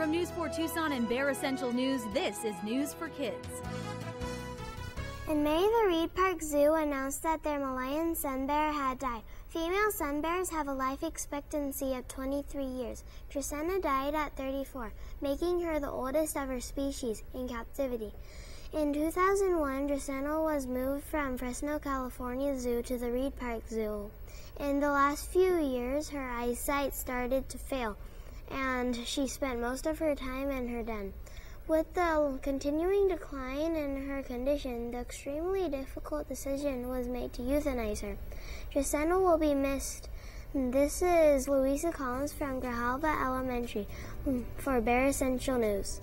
From News 4 Tucson and Bear Essential News, this is News for Kids. In May, the Reid Park Zoo announced that their Malayan sun bear had died. Female sun bears have a life expectancy of 23 years. Trisena died at 34, making her the oldest of her species in captivity. In 2001, Trisena was moved from Fresno, California Zoo to the Reid Park Zoo. In the last few years, her eyesight started to fail, and she spent most of her time in her den. With the continuing decline in her condition, the extremely difficult decision was made to euthanize her. Trisena will be missed. This is Louisa Collins from Grijalva Elementary mm, for Bear Essential News.